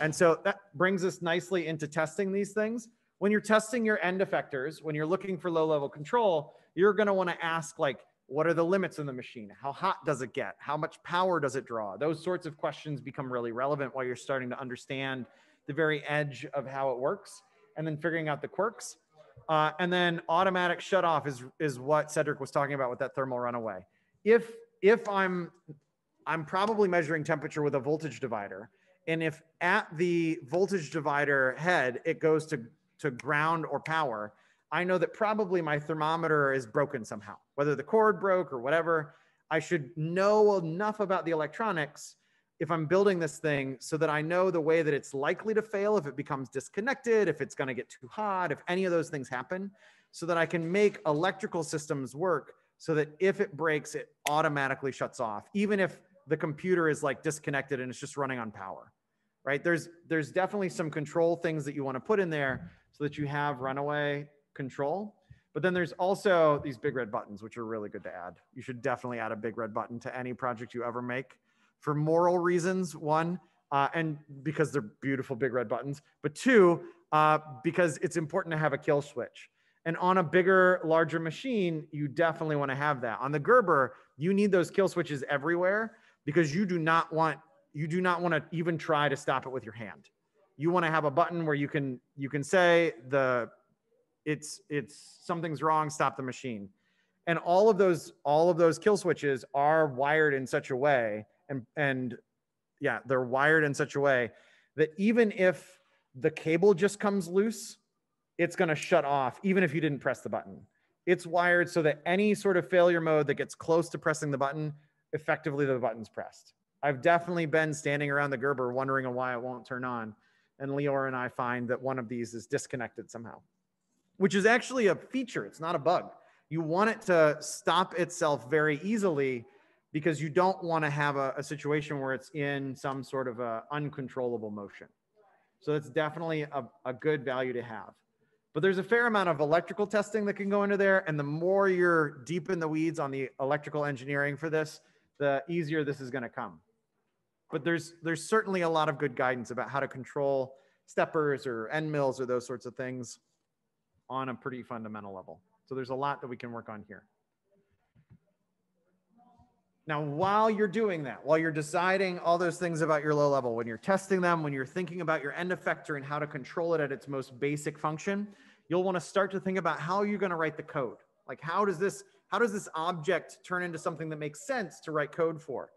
And so that brings us nicely into testing these things. When you're testing your end effectors, when you're looking for low level control, you're going to want to ask like, what are the limits in the machine? How hot does it get? How much power does it draw? Those sorts of questions become really relevant while you're starting to understand the very edge of how it works and then figuring out the quirks. Uh, and then automatic shut off is, is what Cedric was talking about with that thermal runaway. If, if I'm, I'm probably measuring temperature with a voltage divider. And if at the voltage divider head, it goes to, to ground or power, I know that probably my thermometer is broken somehow, whether the cord broke or whatever. I should know enough about the electronics if I'm building this thing so that I know the way that it's likely to fail if it becomes disconnected, if it's going to get too hot, if any of those things happen, so that I can make electrical systems work so that if it breaks, it automatically shuts off, even if the computer is like disconnected and it's just running on power. Right? There's there's definitely some control things that you want to put in there so that you have runaway control. But then there's also these big red buttons, which are really good to add. You should definitely add a big red button to any project you ever make for moral reasons. One, uh, and because they're beautiful big red buttons, but two, uh, because it's important to have a kill switch. And on a bigger, larger machine, you definitely want to have that. On the Gerber, you need those kill switches everywhere because you do not want you do not want to even try to stop it with your hand. You want to have a button where you can you can say the it's it's something's wrong, stop the machine. And all of those all of those kill switches are wired in such a way and and yeah, they're wired in such a way that even if the cable just comes loose, it's going to shut off even if you didn't press the button. It's wired so that any sort of failure mode that gets close to pressing the button, effectively the button's pressed. I've definitely been standing around the Gerber wondering why it won't turn on. And Leora and I find that one of these is disconnected somehow, which is actually a feature. It's not a bug. You want it to stop itself very easily because you don't want to have a, a situation where it's in some sort of a uncontrollable motion. So that's definitely a, a good value to have. But there's a fair amount of electrical testing that can go into there. And the more you're deep in the weeds on the electrical engineering for this, the easier this is going to come. But there's there's certainly a lot of good guidance about how to control steppers or end mills or those sorts of things on a pretty fundamental level. So there's a lot that we can work on here. Now, while you're doing that, while you're deciding all those things about your low level, when you're testing them, when you're thinking about your end effector and how to control it at its most basic function, you'll want to start to think about how you're going to write the code. Like how does this how does this object turn into something that makes sense to write code for?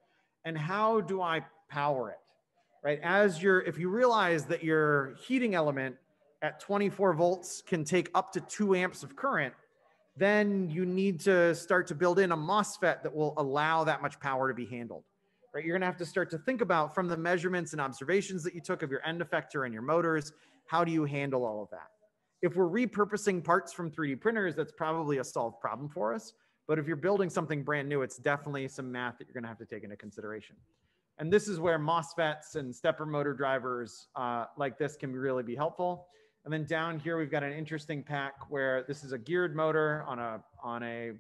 And how do I power it? Right? As you're if you realize that your heating element at 24 volts can take up to 2 amps of current, then you need to start to build in a MOSFET that will allow that much power to be handled. Right? You're going to have to start to think about from the measurements and observations that you took of your end effector and your motors, how do you handle all of that? If we're repurposing parts from 3D printers, that's probably a solved problem for us. But if you're building something brand new, it's definitely some math that you're going to have to take into consideration. And this is where MOSFETs and stepper motor drivers uh, like this can really be helpful. And then down here, we've got an interesting pack where this is a geared motor on a, on a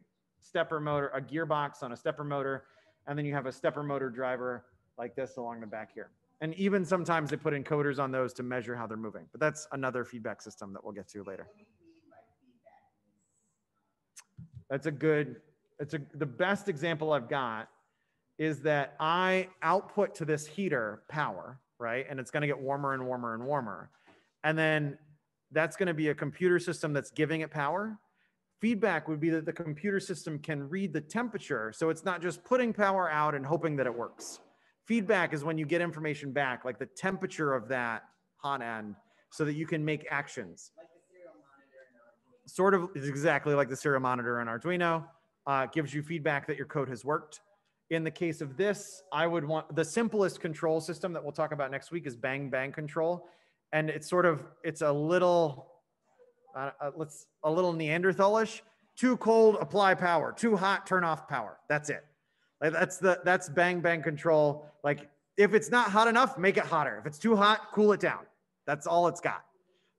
stepper motor, a gearbox on a stepper motor. And then you have a stepper motor driver like this along the back here. And even sometimes they put encoders on those to measure how they're moving. But that's another feedback system that we'll get to later. That's a good, it's a, the best example I've got is that I output to this heater power, right? And it's going to get warmer and warmer and warmer. And then that's going to be a computer system that's giving it power. Feedback would be that the computer system can read the temperature. So it's not just putting power out and hoping that it works. Feedback is when you get information back, like the temperature of that hot end, so that you can make actions. Like the serial monitor in our Sort of is exactly like the serial monitor in Arduino. Uh, gives you feedback that your code has worked. In the case of this, I would want the simplest control system that we'll talk about next week is bang bang control and it's sort of it's a little uh, uh, let's a little neanderthalish. Too cold apply power. Too hot turn off power. That's it. Like that's the that's bang bang control. Like if it's not hot enough make it hotter. If it's too hot cool it down. That's all it's got.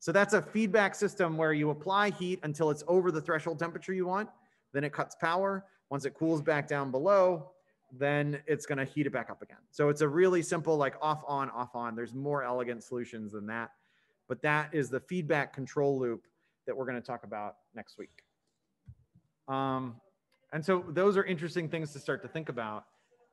So that's a feedback system where you apply heat until it's over the threshold temperature you want. Then it cuts power. Once it cools back down below then it's going to heat it back up again. So it's a really simple, like off on, off on. There's more elegant solutions than that. But that is the feedback control loop that we're going to talk about next week. Um, and so those are interesting things to start to think about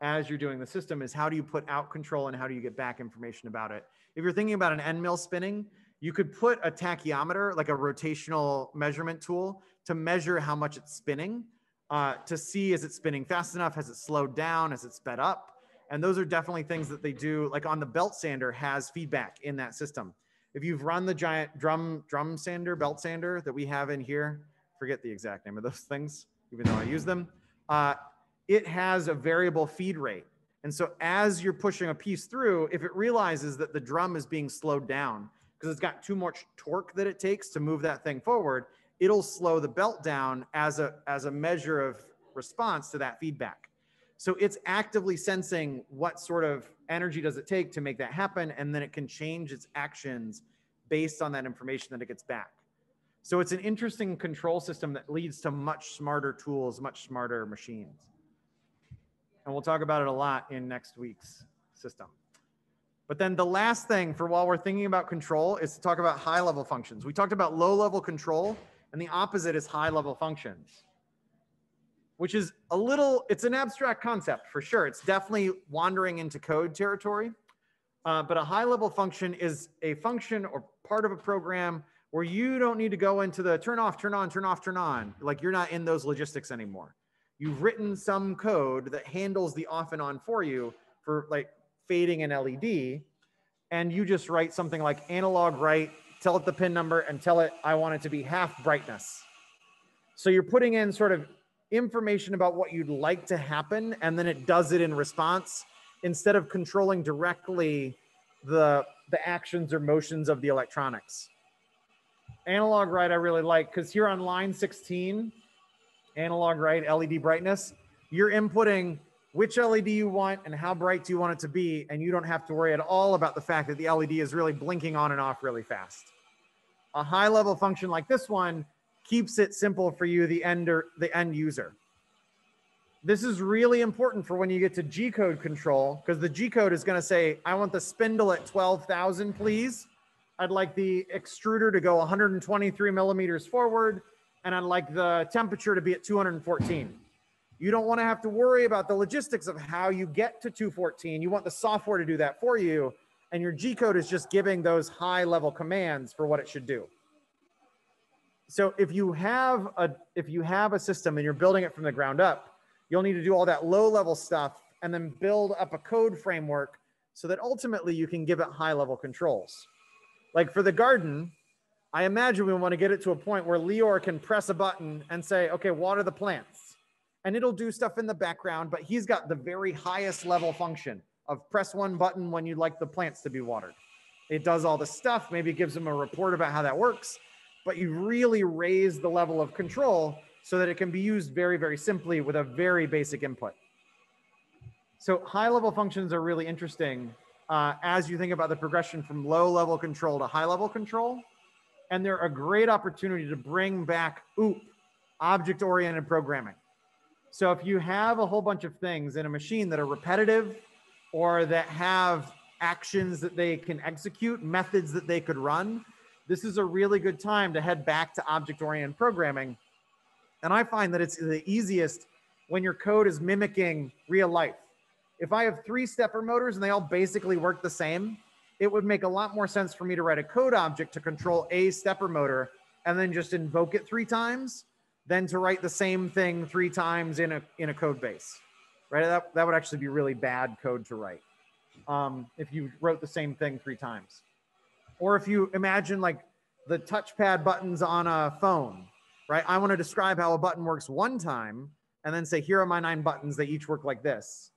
as you're doing the system is how do you put out control and how do you get back information about it? If you're thinking about an end mill spinning, you could put a tachyometer, like a rotational measurement tool to measure how much it's spinning uh, to see is it spinning fast enough? Has it slowed down? Has it sped up? And those are definitely things that they do. Like on the belt sander has feedback in that system. If you've run the giant drum drum sander, belt sander that we have in here, forget the exact name of those *laughs* things, even though I use them. Uh, it has a variable feed rate. And so as you're pushing a piece through, if it realizes that the drum is being slowed down because it's got too much torque that it takes to move that thing forward, it'll slow the belt down as a as a measure of response to that feedback. So it's actively sensing what sort of energy does it take to make that happen and then it can change its actions based on that information that it gets back. So it's an interesting control system that leads to much smarter tools, much smarter machines. And we'll talk about it a lot in next week's system. But then the last thing for while we're thinking about control is to talk about high level functions. We talked about low level control, and the opposite is high level functions, which is a little, it's an abstract concept for sure. It's definitely wandering into code territory. Uh, but a high level function is a function or part of a program where you don't need to go into the turn off, turn on, turn off, turn on. Like you're not in those logistics anymore. You've written some code that handles the off and on for you for like fading an LED. And you just write something like analog write, tell it the pin number, and tell it I want it to be half brightness. So you're putting in sort of information about what you'd like to happen, and then it does it in response instead of controlling directly the the actions or motions of the electronics. Analog write, I really like because here on line 16, analog write, LED brightness, you're inputting which LED you want and how bright do you want it to be, and you don't have to worry at all about the fact that the LED is really blinking on and off really fast. A high level function like this one keeps it simple for you, the ender, the end user. This is really important for when you get to G code control, because the G code is going to say, I want the spindle at 12,000, please. I'd like the extruder to go 123 millimeters forward, and I'd like the temperature to be at 214. You don't want to have to worry about the logistics of how you get to 214. You want the software to do that for you, and your G code is just giving those high level commands for what it should do. So if you have a if you have a system and you're building it from the ground up, you'll need to do all that low level stuff and then build up a code framework so that ultimately you can give it high level controls. Like for the garden, I imagine we want to get it to a point where Lior can press a button and say, okay, water the plants. And it'll do stuff in the background, but he's got the very highest level function of press one button when you'd like the plants to be watered. It does all the stuff, maybe gives him a report about how that works, but you really raise the level of control so that it can be used very, very simply with a very basic input. So high level functions are really interesting uh, as you think about the progression from low level control to high level control. And they're a great opportunity to bring back OOP, object oriented programming. So if you have a whole bunch of things in a machine that are repetitive or that have actions that they can execute, methods that they could run, this is a really good time to head back to object oriented programming. And I find that it's the easiest when your code is mimicking real life. If I have three stepper motors and they all basically work the same, it would make a lot more sense for me to write a code object to control a stepper motor and then just invoke it three times than to write the same thing three times in a in a code base. Right? That, that would actually be really bad code to write um, if you wrote the same thing three times. Or if you imagine like the touchpad buttons on a phone, right? I want to describe how a button works one time and then say, here are my nine buttons. They each work like this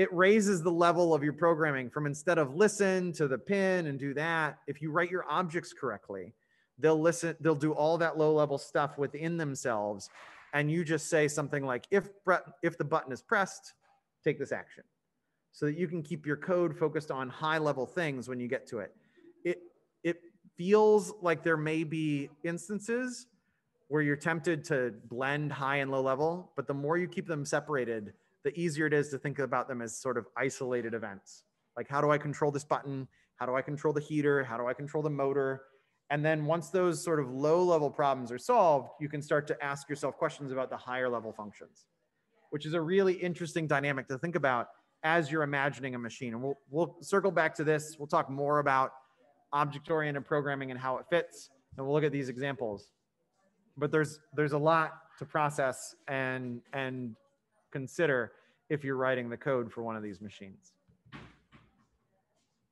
it raises the level of your programming from instead of listen to the pin and do that. If you write your objects correctly, they'll listen, they'll do all that low level stuff within themselves. And you just say something like, if, if the button is pressed, take this action so that you can keep your code focused on high level things when you get to it. It, it feels like there may be instances where you're tempted to blend high and low level, but the more you keep them separated, the easier it is to think about them as sort of isolated events. Like, how do I control this button? How do I control the heater? How do I control the motor? And then once those sort of low level problems are solved, you can start to ask yourself questions about the higher level functions, which is a really interesting dynamic to think about as you're imagining a machine. And we'll, we'll circle back to this. We'll talk more about object oriented programming and how it fits. And we'll look at these examples. But there's, there's a lot to process and, and consider if you're writing the code for one of these machines.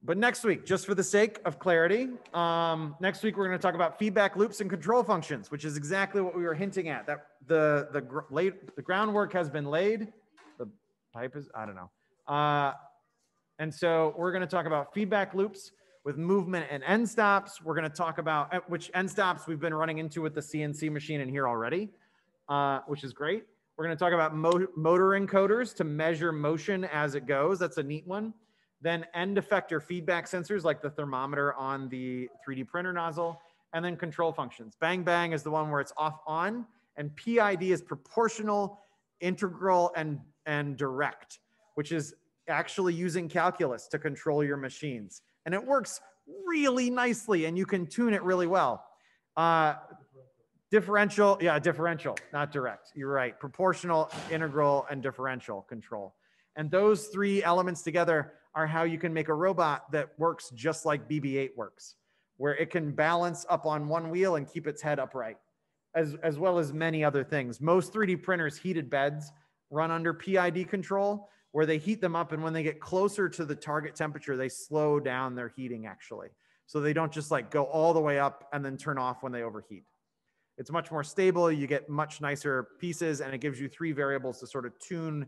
But next week, just for the sake of clarity, um, next week we're going to talk about feedback loops and control functions, which is exactly what we were hinting at. That the the gr- late, the groundwork has been laid. The pipe is I don't know, uh, and so we're going to talk about feedback loops with movement and end stops. We're going to talk about uh, which end stops we've been running into with the CNC machine in here already, uh, which is great. We're going to talk about mo motor encoders to measure motion as it goes. That's a neat one. Then end effector feedback sensors like the thermometer on the 3D printer nozzle. And then control functions. Bang bang is the one where it's off on. And PID is proportional, integral, and, and direct, which is actually using calculus to control your machines. And it works really nicely and you can tune it really well. Uh, differential, yeah, differential, not direct. You're right. Proportional, integral, and differential control. And those three elements together are how you can make a robot that works just like BB-8 works, where it can balance up on one wheel and keep its head upright, as, as well as many other things. Most 3D printers heated beds run under PID control, where they heat them up, and when they get closer to the target temperature, they slow down their heating actually. So they don't just like go all the way up and then turn off when they overheat. It's much more stable. You get much nicer pieces, and it gives you three variables to sort of tune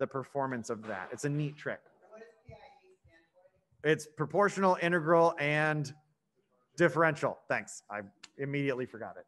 the performance of that. It's a neat trick. So what does PID stand for? It's proportional, integral, and differential. Thanks. I immediately forgot it.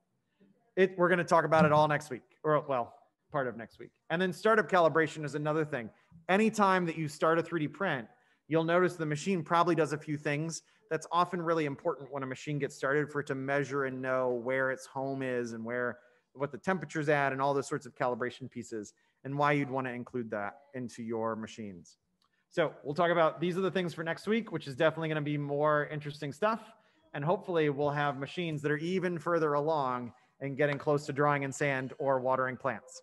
It, we're going to talk about it all next week, or well, part of next week. And then startup calibration is another thing. Anytime that you start a 3D print, you'll notice the machine probably does a few things. That's often really important when a machine gets started for it to measure and know where its home is and where what the temperature's at and all those sorts of calibration pieces and why you'd want to include that into your machines. So we'll talk about these are the things for next week, which is definitely going to be more interesting stuff. And hopefully we'll have machines that are even further along and getting close to drawing in sand or watering plants.